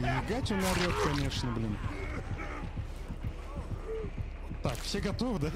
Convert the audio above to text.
Ебать он орёт, конечно, блин. Так, все готовы, да?